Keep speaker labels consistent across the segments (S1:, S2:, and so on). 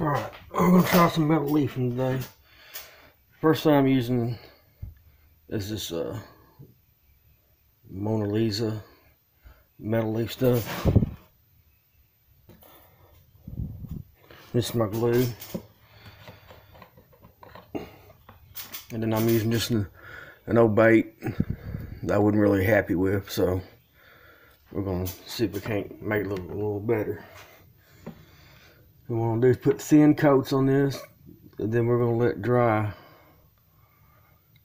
S1: Alright, I'm gonna try some metal leafing today. First thing I'm using is this uh, Mona Lisa metal leaf stuff. This is my glue. And then I'm using just an, an old bait that I wasn't really happy with, so we're gonna see if we can't make it look a little better. What we're gonna do is put thin coats on this, and then we're gonna let it dry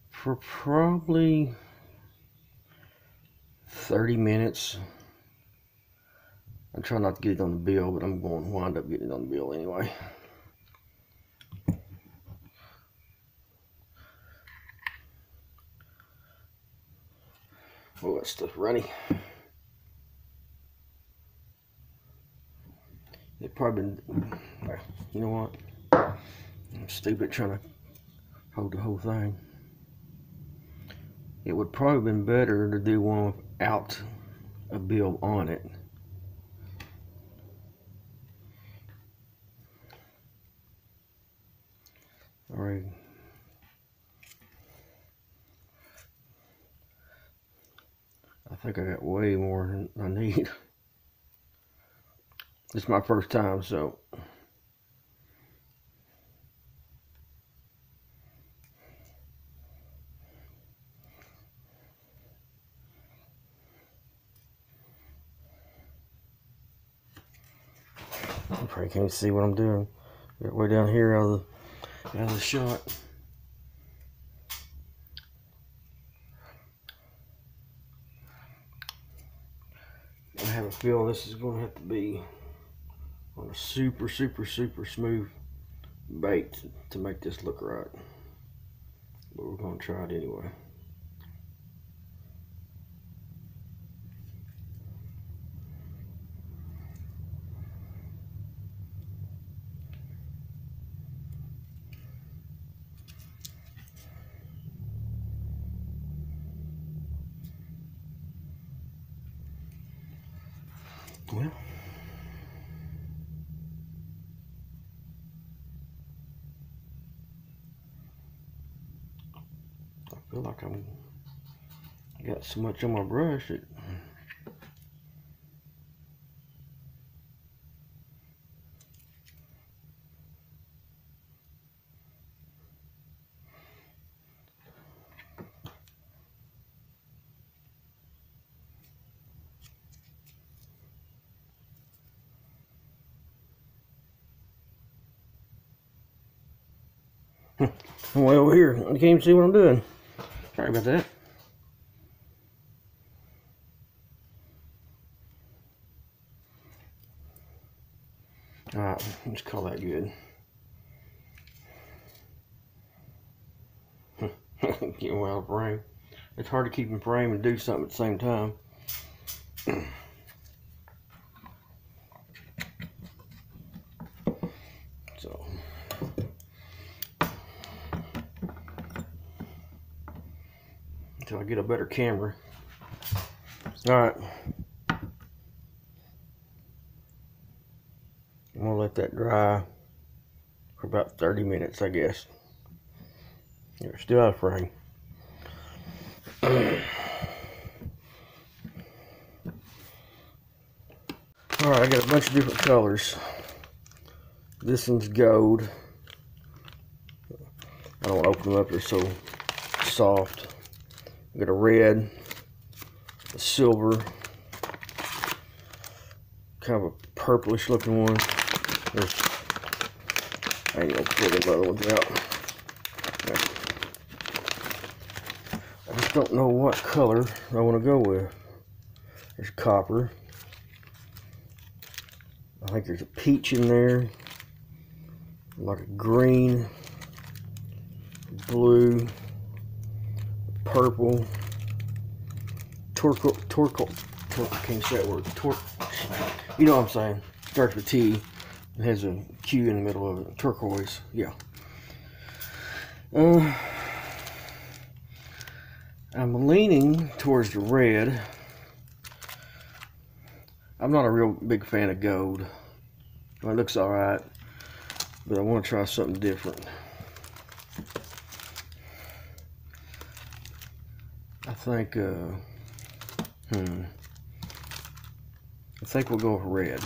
S1: for probably 30 minutes. I'm trying not to get it on the bill, but I'm going to wind up getting it on the bill anyway. Oh, that stuff runny. It probably been, you know what? I'm stupid trying to hold the whole thing. It would probably been better to do one without a bill on it. All right. I think I got way more than I need. Is my first time, so. You probably can't see what I'm doing. Got way down here out of the, out of the shot. I have a feel this is going to have to be on a super, super, super smooth bait to make this look right. But we're going to try it anyway. Well, feel like I'm got so much on my brush I'm over here. I can't even see what I'm doing. Sorry about that. Alright, let's call that good. Getting well frame. It's hard to keep in frame and do something at the same time. Until I get a better camera. Alright. I'm gonna let that dry for about 30 minutes, I guess. You're still out of frame. Alright, I got a bunch of different colors. This one's gold. I don't want to open them up, they're so soft. Got a red, a silver, kind of a purplish looking one. There's, I ain't gonna pull the other ones out. I just don't know what color I want to go with. There's copper. I think there's a peach in there. Like a green, blue, purple, turquoise, turquoise, I can't say that word, tor you know what I'm saying, starts with T, it has a Q in the middle of it, turquoise, yeah. Uh, I'm leaning towards the red. I'm not a real big fan of gold. It looks alright. but I want to try something different. Think, uh, hmm, I think we'll go with red.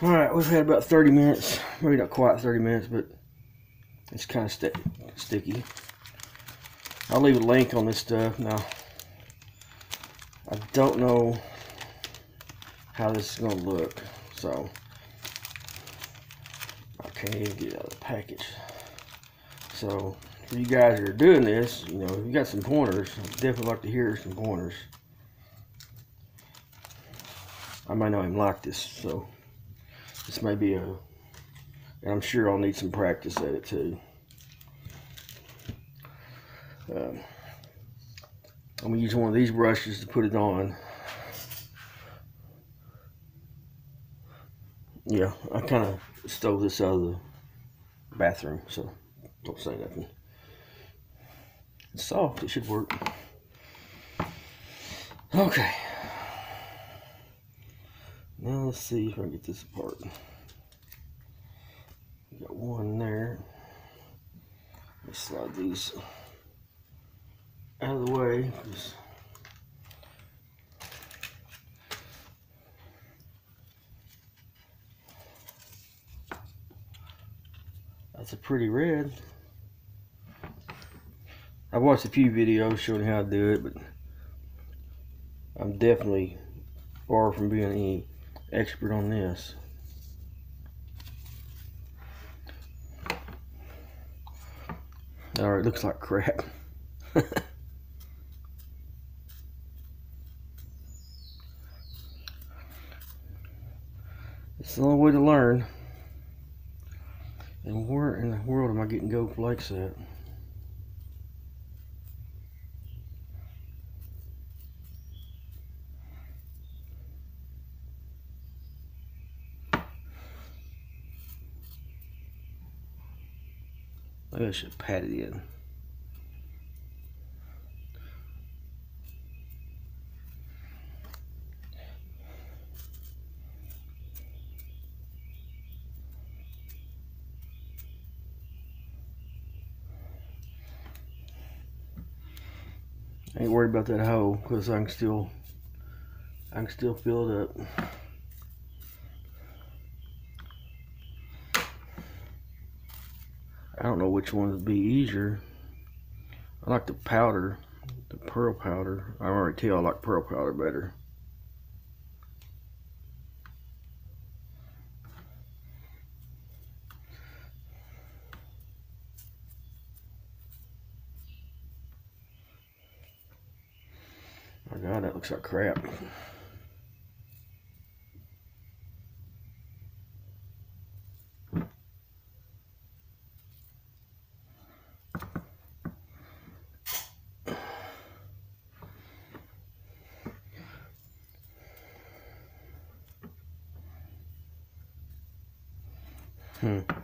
S1: All right, we've had about 30 minutes, maybe not quite 30 minutes, but it's kind of st sticky. I'll leave a link on this stuff. Now, I don't know how this is going to look, so I can't even get out of the package. So, for you guys that are doing this, you know, if you got some pointers, I'd definitely like to hear some pointers. I might not even like this, so this may be a, and I'm sure I'll need some practice at it too. Um, I'm gonna use one of these brushes to put it on. Yeah, I kind of stole this out of the bathroom, so don't say nothing. It's soft, it should work. Okay. Now let's see if I can get this apart. Got one there. Let's slide these out of the way. That's a pretty red. I watched a few videos showing how to do it, but I'm definitely far from being any expert on this. Alright, looks like crap. it's the only way to learn. And where in the world am I getting gold flakes at? I should pat it in. I ain't worried about that hole because I can still I can still fill it up. I don't know which one would be easier. I like the powder, the pearl powder. I already tell I like pearl powder better. My God, that looks like crap. Hmm.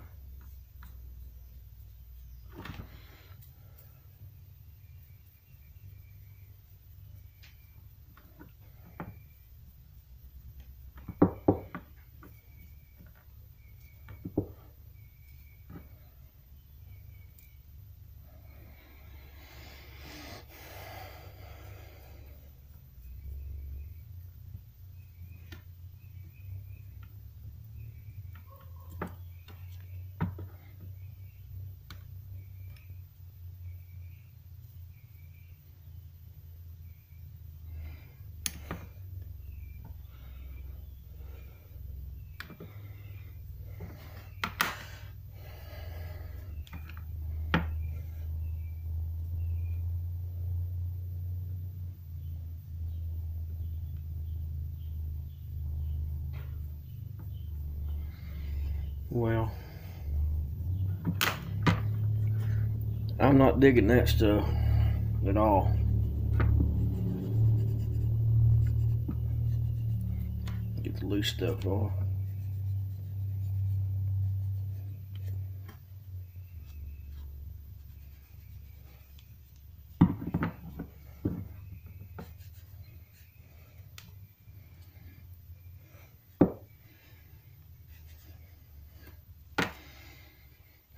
S1: Well, I'm not digging that stuff at all. Get the loose stuff off.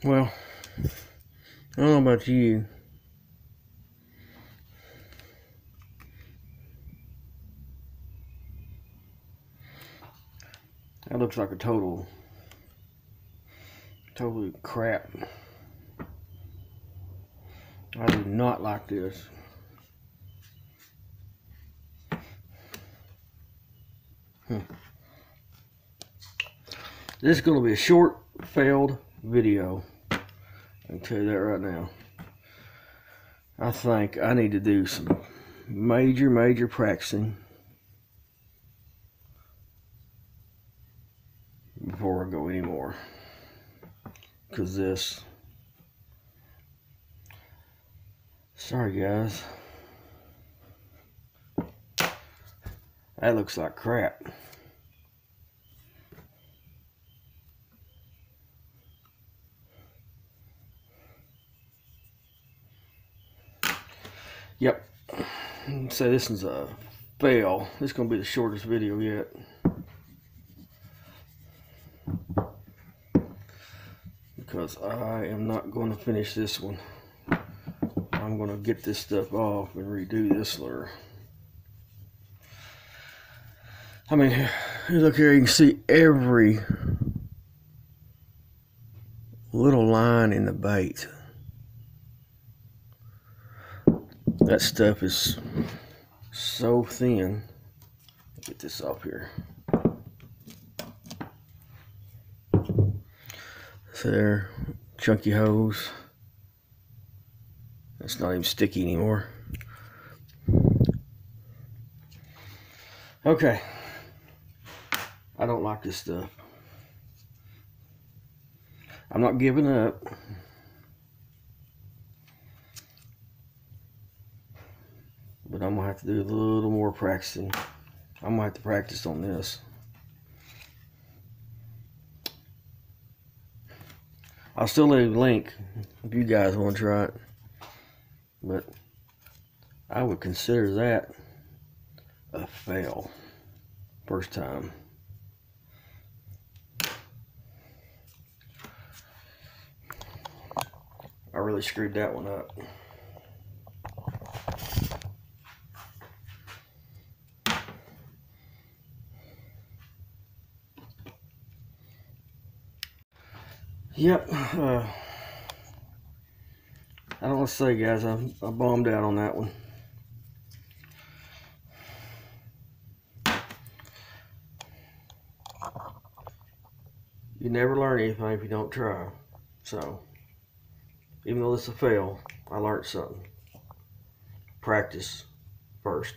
S1: Well, I don't know about you. That looks like a total, totally crap. I do not like this. Hmm. This is going to be a short, failed video. I can tell you that right now. I think I need to do some major, major practicing before I go anymore. Because this. Sorry, guys. That looks like crap. Yep. So this is a fail. This is going to be the shortest video yet. Because I am not going to finish this one. I'm going to get this stuff off and redo this lure. I mean, look here, you can see every little line in the bait. That stuff is so thin. Get this off here. So there, chunky hose. It's not even sticky anymore. Okay. I don't like this stuff. I'm not giving up. But I'm gonna have to do a little more practicing. I'm gonna have to practice on this. I'll still leave a link if you guys want to try it. But I would consider that a fail. First time. I really screwed that one up. Yep. Uh, I don't want to say, guys, I, I bombed out on that one. You never learn anything if you don't try. So, even though this is a fail, I learned something. Practice first.